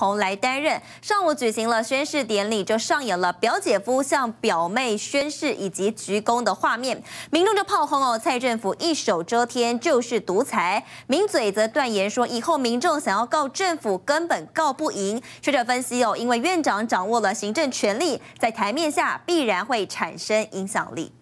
红来担任。上午举行了宣誓典礼，就上演了表姐夫向表妹宣誓以及鞠躬的画面。民众就炮轰哦，蔡政府一手遮天就是独裁。名嘴则断言说，以后民众想要告政府根本告不赢。学者分析哦，因为院长掌握了行政权力，在台面下必然会产生影响力。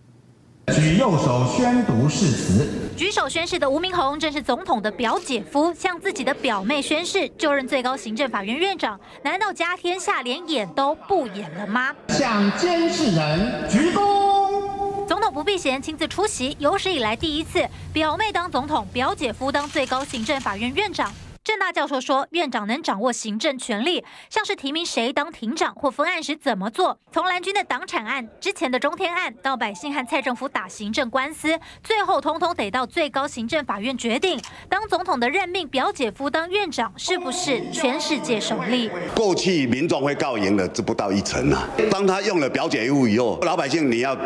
举右手宣读誓词。举手宣誓的吴明宏正是总统的表姐夫，向自己的表妹宣誓就任最高行政法院院长。难道家天下连演都不演了吗？向监视人鞠躬。总统不避嫌亲自出席，有史以来第一次，表妹当总统，表姐夫当最高行政法院院长。那教授说，院长能掌握行政权力，像是提名谁当庭长或分案时怎么做。从蓝军的党产案、之前的中天案，到百姓和蔡政府打行政官司，最后通通得到最高行政法院决定。当总统的任命表姐夫当院长，是不是全世界首例？过去民众会告赢的，这不到一成啊。当他用了表姐夫以后，老百姓你要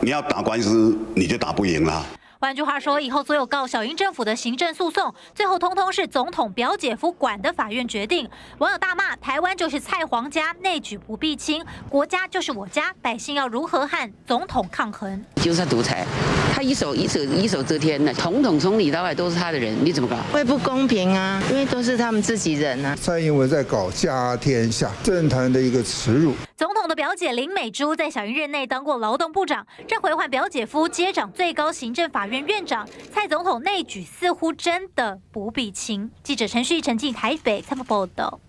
你要打官司，你就打不赢了。换句话说，以后所有告小英政府的行政诉讼，最后通通是总统表姐夫管的法院决定。网友大骂：台湾就是蔡皇家，内举不避亲，国家就是我家，百姓要如何和总统抗衡？就是他独裁，他一手一手一手遮天的，统统从里到外都是他的人，你怎么搞？会不公平啊，因为都是他们自己人啊。蔡英文在搞家天下，政坛的一个耻辱。表姐林美珠在小英任内当过劳动部长，这回换表姐夫接掌最高行政法院院长，蔡总统内举似乎真的不比情。记者陈旭、陈进台北采访报道。